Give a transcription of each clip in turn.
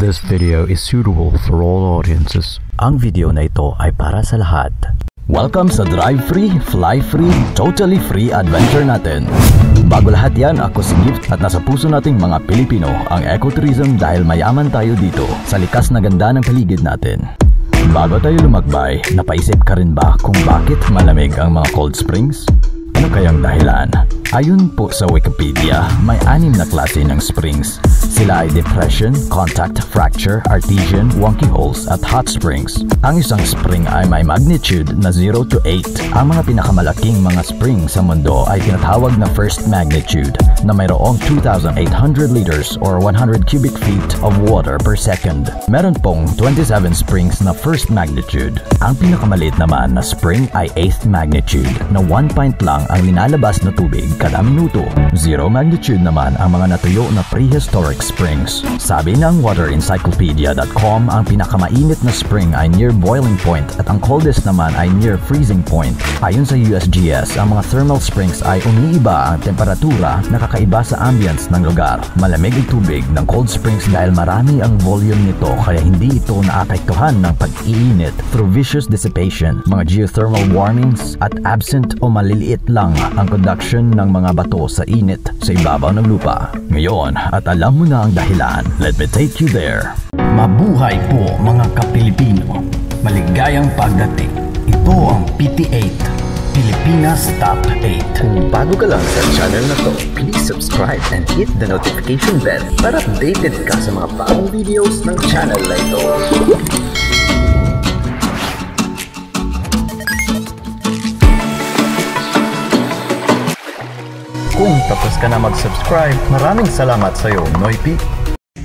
This video is suitable for all audiences. Ang video na ito ay para sa lahat. Welcome sa Drive Free, Fly Free, Totally Free Adventure natin. Bago lahat yan, ako si Gift at nasa puso nating mga Pilipino ang ecotourism dahil mayaman tayo dito sa likas na ganda ng paligid natin. Bago tayo lumagbay, napaisip ka rin ba kung bakit malamig ang mga cold springs? Ano kayang dahilan? Ayon po sa Wikipedia, may anim na klase ng springs. Sila ay depression, contact, fracture, artesian, wonky holes, at hot springs. Ang isang spring ay may magnitude na 0 to 8. Ang mga pinakamalaking mga spring sa mundo ay tinatawag na first magnitude na mayroong 2,800 liters or 100 cubic feet of water per second. Meron pong 27 springs na first magnitude. Ang pinakamaliit naman na spring ay 8th magnitude na 1 pint lang ang linalabas na tubig kada minuto. Zero magnitude naman ang mga natuyo na prehistoric springs. Sabi ng waterincyclopedia.com ang pinakamainit na spring ay near boiling point at ang coldest naman ay near freezing point. Ayon sa USGS, ang mga thermal springs ay umiiba ang temperatura na kakaiba sa ambience ng lugar. Malamig ang tubig ng cold springs dahil marami ang volume nito kaya hindi ito naapektuhan ng pag-iinit through vicious dissipation, mga geothermal warmings at absent o maliliit lang ang conduction ng mga bato sa init sa ibabaw ng lupa. Ngayon, at alam mo na ang dahilan, let me take you there. Mabuhay po mga kapilipino. Maligayang pagdating. Ito ang PT8, Pilipinas Top 8. Kung bago ka lang sa channel na to, please subscribe and hit the notification bell para updated ka sa mga bagong videos ng channel na ito. Kung tapos ka na mag-subscribe, maraming salamat sa iyo, Noipi.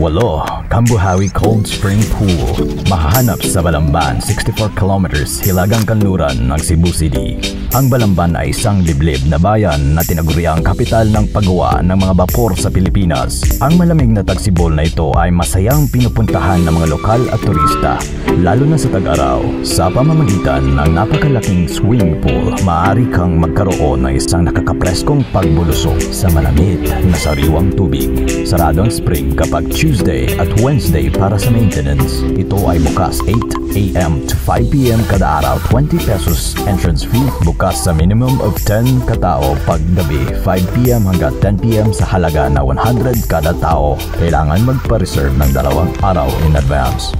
Walo, Kambuhawi Cold Spring Pool. Mahahanap sa Balamban, 64 kilometers hilagang kanluran ng Cebu City. Ang Balamban ay isang liblib na bayan na tinaguriang kapital ng paggawa ng mga bapor sa Pilipinas. Ang malamig na tagsibol na ito ay masayang pinupuntahan ng mga lokal at turista, lalo na sa tag-araw. Sa pamamagitan ng napakalaking swimming pool, maaari kang magkaroon ng isang nakakapreskong pagbulusok sa malamig na sariwang tubig. Sarado ang spring kapag Tuesday at Wednesday para sa maintenance. Ito ay bukas 8 a.m. to 5 p.m. kada araw 20 pesos entrance fee. Bukas sa minimum of 10 katao pag gabi 5 p.m. hanggang 10 p.m. sa halaga na 100 kada tao. Kailangan magpa-reserve ng dalawang araw in advance.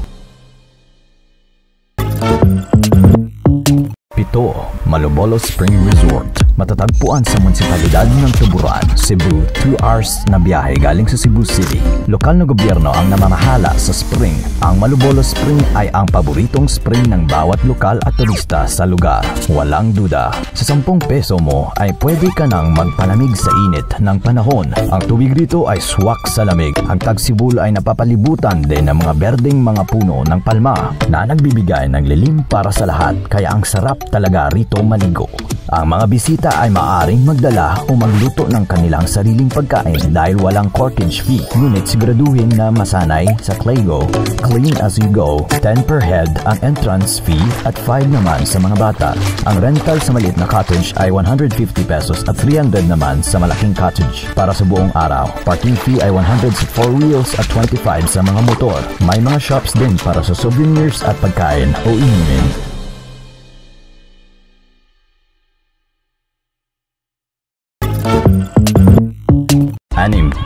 Pito, Malobolo Spring Resort. Matatagpuan sa munisipalidad ng Tuburan, Cebu. 2 hours na biyahe galing sa Cebu City. Lokal na gobyerno ang namamahala sa spring. Ang Malobolo Spring ay ang paboritong spring ng bawat lokal at turista sa lugar. Walang duda. Sa 10 peso mo ay pwede ka nang magpalamig sa init ng panahon. Ang tubig rito ay swak sa lamig. Ang tagsibul ay napapalibutan din ng mga berdeng mga puno ng palma na nagbibigay ng lilim para sa lahat kaya ang sarap talaga rito maligo. Ang mga bisita ay maaring magdala o magluto ng kanilang sariling pagkain dahil walang corkage fee. Ngunit siguraduhin na masanay sa Claygo, clean as you go, 10 per head ang entrance fee at 5 naman sa mga bata. Ang rental sa maliit na cottage ay 150 pesos at 300 naman sa malaking cottage para sa buong araw. Parking fee ay 100 sa 4 wheels at 25 sa mga motor. May mga shops din para sa souvenirs at pagkain o inumin.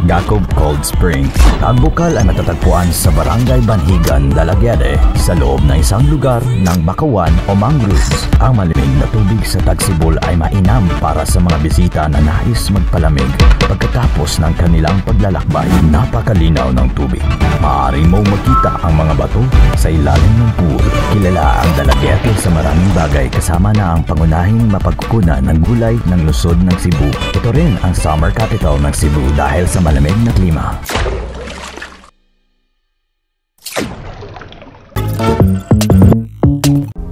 Gacob Cold Spring. Ang bukal ay matatagpuan sa Barangay Banhigan, Dalagyade sa loob ng isang lugar ng bakawan o mangroves. Ang malimig na tubig sa Tagsibol ay mainam para sa mga bisita na nais magpalamig pagkatapos ng kanilang paglalakbay. Napakalinaw ng tubig. Maaari mong makita ang mga bato sa ilalim ng pool. Kilala ang Dalagyete sa maraming bagay kasama na ang pangunahing mapagkukunan ng gulay ng lungsod ng Cebu. Ito rin ang summer capital ng Cebu dahil sa malamig na klima.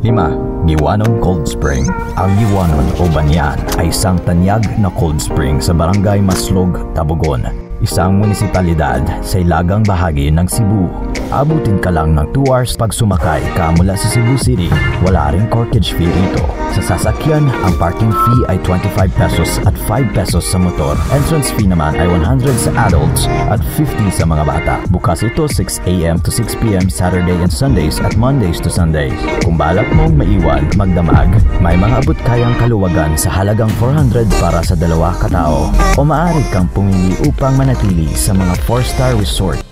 Lima, Giwanon Cold Spring. Ang Giwanon o Banyan ay isang tanyag na cold spring sa barangay Maslog, Tabogon, isang munisipalidad sa ilagang bahagi ng Cebu. Abutin ka lang ng 2 hours pag sumakay ka mula sa Cebu City. Wala ring corkage fee rito. Sa sasakyan, ang parking fee ay 25 pesos at 5 pesos sa motor. Entrance fee naman ay 100 sa adults at 50 sa mga bata. Bukas ito 6am to 6pm Saturday and Sundays at Mondays to Sundays. Kung balak mong maiwan, magdamag, may mga abot kayang kaluwagan sa halagang 400 para sa dalawa katao o maaari kang pumili upang manatili sa mga 4-star resort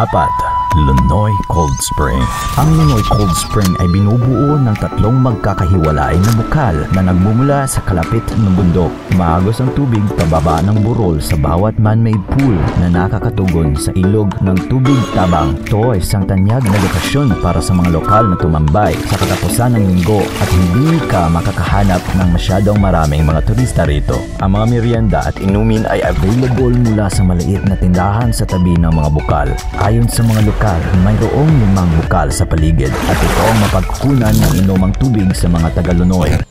Carrapato. Lunoy Cold Spring. Ang Lunoy Cold Spring ay binubuo ng tatlong magkakahiwalay na bukal na nagmumula sa kalapit ng bundok. Maagos ang tubig pababa ng burol sa bawat man-made pool na nakakatugon sa ilog ng tubig tabang. Ito ay isang tanyag na lokasyon para sa mga lokal na tumambay sa katapusan ng linggo at hindi ka makakahanap ng masyadong maraming mga turista rito. Ang mga merienda at inumin ay available mula sa maliit na tindahan sa tabi ng mga bukal. Ayon sa mga lokal, mayroong limang bukal sa paligid at ito ang mapagkukunan ng inumang tubig sa mga Tagalunoy.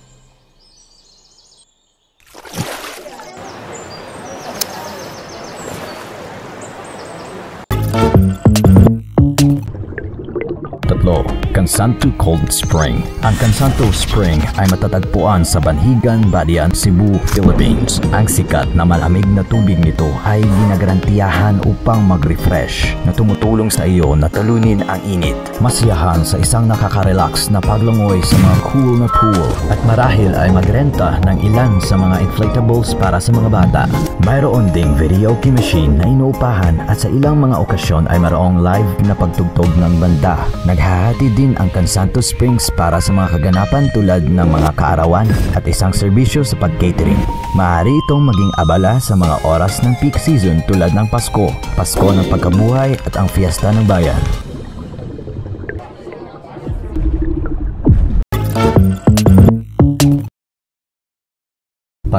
Kansanto Cold Spring. Ang Kansanto Spring ay matatagpuan sa Banhigan, Badian, Cebu, Philippines. Ang sikat na malamig na tubig nito ay ginagarantiyahan upang mag-refresh na tumutulong sa iyo na talunin ang init. Masiyahan sa isang nakaka-relax na paglangoy sa mga cool na pool at marahil ay magrenta ng ilan sa mga inflatables para sa mga bata. Mayroon ding videoke machine na inuupahan at sa ilang mga okasyon ay mayroong live na pagtugtog ng banda. Naghahati din ang Kansanto Springs para sa mga kaganapan tulad ng mga kaarawan at isang serbisyo sa pag-catering. Maaari itong maging abala sa mga oras ng peak season tulad ng Pasko, Pasko ng pagkabuhay at ang Fiesta ng Bayan.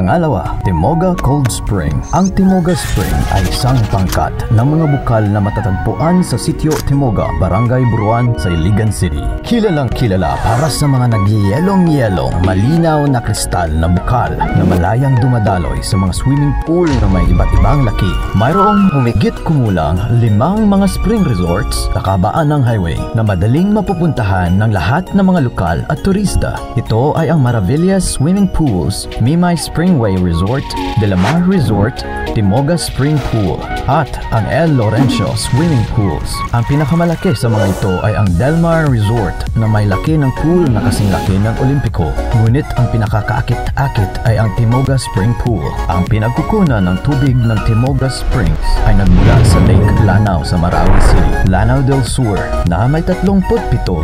Pangalawa, Timoga Cold Spring. Ang Timoga Spring ay isang pangkat ng mga bukal na matatagpuan sa sitio Timoga, Barangay Buruan sa Iligan City. Kilalang kilala para sa mga nagyelong-yelong, malinaw na kristal na bukal na malayang dumadaloy sa mga swimming pool na may iba't ibang laki. Mayroong humigit kumulang limang mga spring resorts sa kabaan ng highway na madaling mapupuntahan ng lahat ng mga lokal at turista. Ito ay ang Maravillas Swimming Pools, Mimay Springway Resort, De La Mar Resort, Timoga Spring Pool, at ang El Lorenzo Swimming Pools. Ang pinakamalaki sa mga ito ay ang Delmar Resort na may laki ng pool na kasing laki ng Olimpico. Ngunit ang pinakakaakit-akit ay ang Timoga Spring Pool. Ang pinagkukunan ng tubig ng Timoga Springs ay nagmula sa Lake Lanao sa Marawi City, Lanao del Sur, na may 37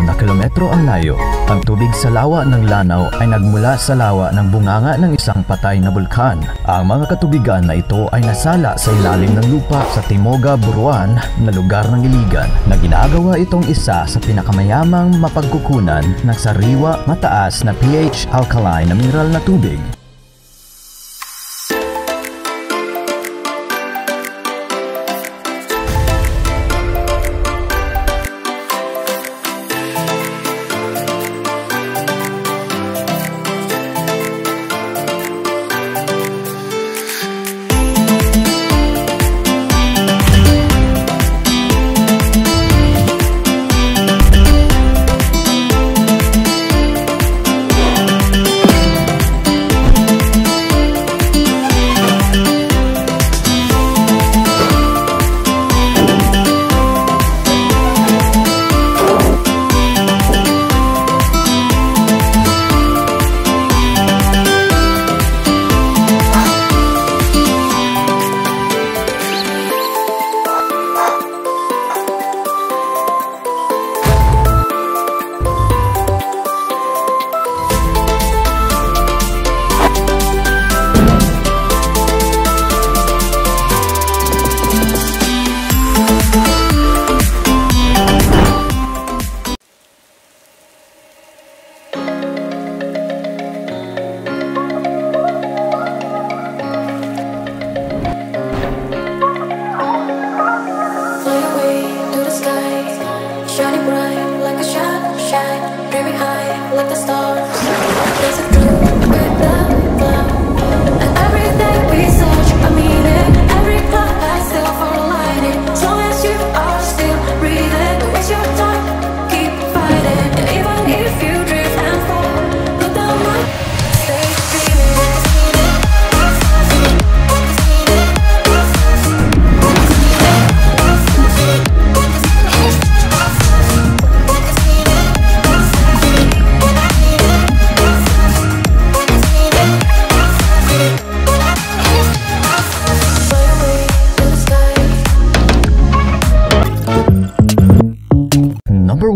na kilometro ang layo. Ang tubig sa lawa ng Lanao ay nagmula sa lawa ng bunganga ng isang patay na bulkan. Ang mga katubigan na ito ay nasala sa ilalim ng lupa sa Timoga, Buruan na lugar ng Iligan na ginagawa itong isa sa pinakamayamang mapagkukunan ng sariwa mataas na pH alkaline na mineral na tubig.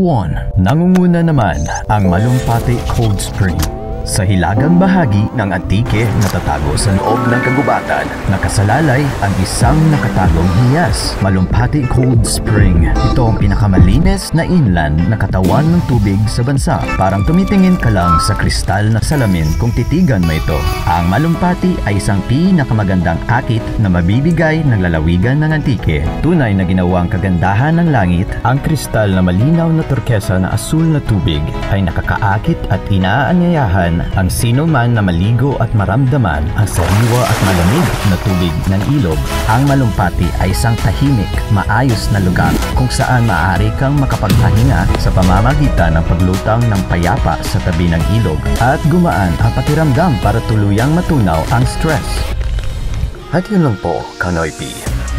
1. Nangunguna naman ang Malumpati Cold Spring. Sa hilagang bahagi ng Antique na tatago sa loob ng kagubatan, nakasalalay ang isang nakatagong hiyas, Malumpati Cold Spring. Ito ang pinakamalinis na inland na katawan ng tubig sa bansa. Parang tumitingin ka lang sa kristal na salamin kung titigan mo ito. Ang Malumpati ay isang pinakamagandang akit na mabibigay ng lalawigan ng Antique. Tunay na ginawang kagandahan ng langit, ang kristal na malinaw na turkesa na asul na tubig ay nakakaakit at inaanyayahan ang sino man na maligo at maramdaman ang sariwa at malamig na tubig ng ilog. Ang Malumpati ay isang tahimik, maayos na lugar kung saan maaari kang makapagpahinga sa pamamagitan ng paglutang ng payapa sa tabi ng ilog at gumaan ang pakiramdam para tuluyang matunaw ang stress. At yun lang po, Kanoy P.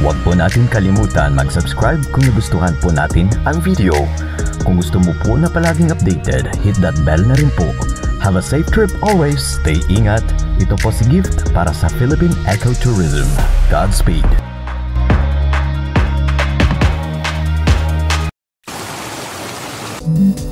Huwag po natin kalimutan mag-subscribe kung nagustuhan po natin ang video. Kung gusto mo po na palaging updated, hit that bell na rin po. Have a safe trip always, stay ingat. Ito po si gift para sa Philippine Ecotourism. Godspeed! Mm-hmm.